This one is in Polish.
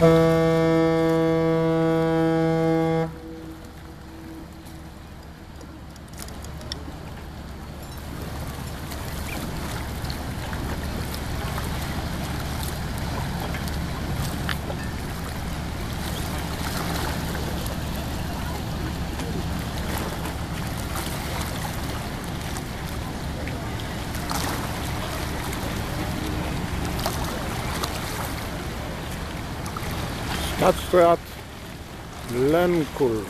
Música Stadtrat Lemkul.